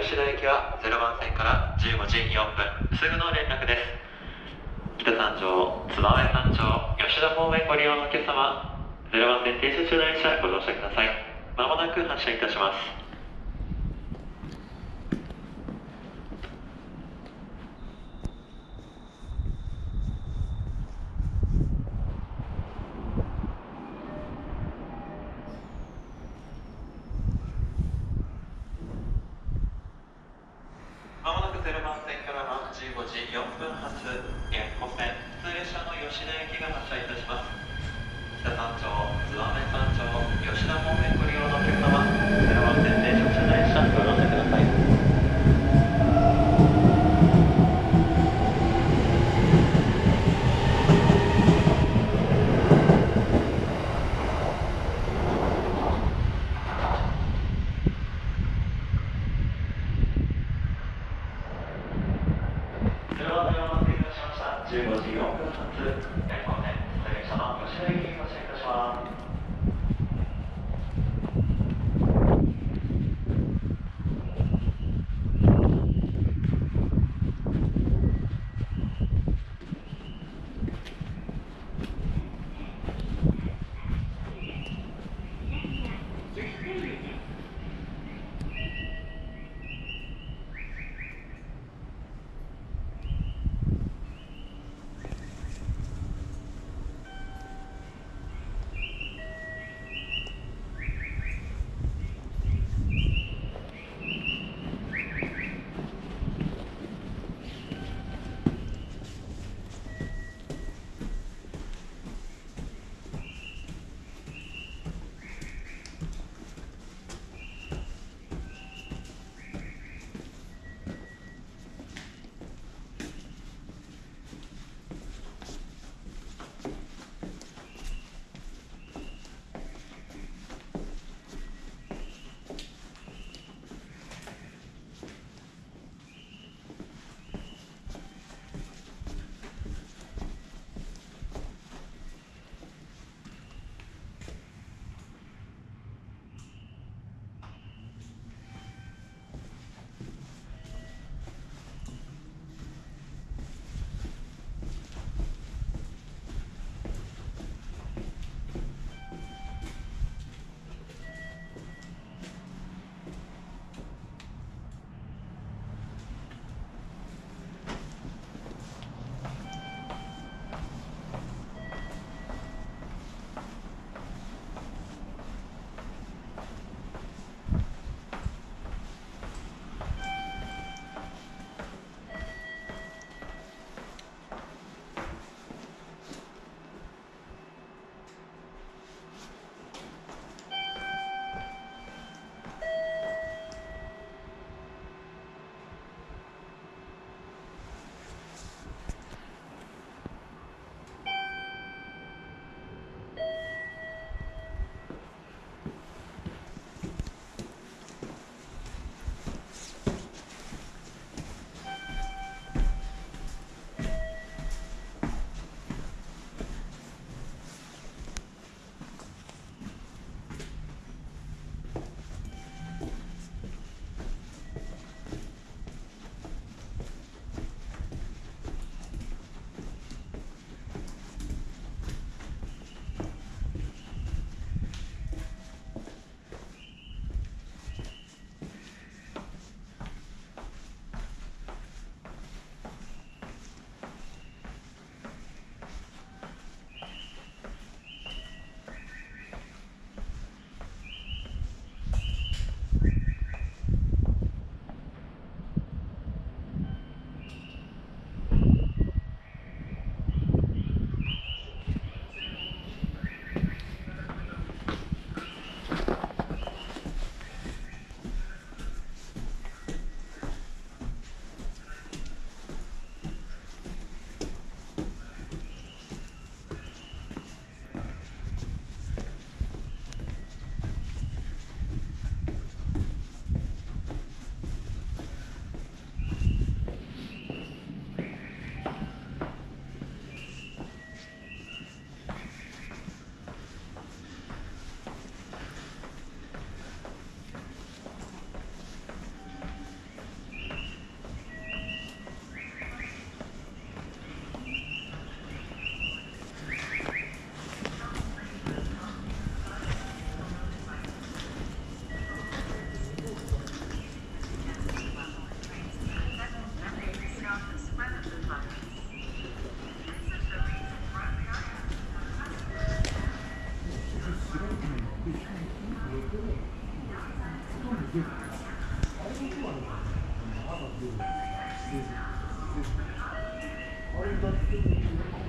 吉田駅は0番線から15時4分、すぐの連絡です。北三条、燕三条、吉田方面ご利用のお客様、0番線停車中の列車ご乗車ください。まもなく発車いたします。まもなく0番線からは15時4分発、原子線、普通列車の吉田行きが発車いたします。北三条、燕山町、吉田方面ご利用のお客様、both females.